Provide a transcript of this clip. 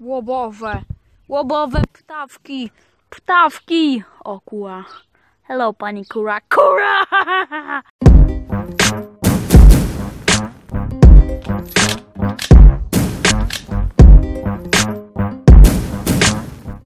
łobowe, łobowe ptawki, ptawki, o kura. Hello pani kura, kura!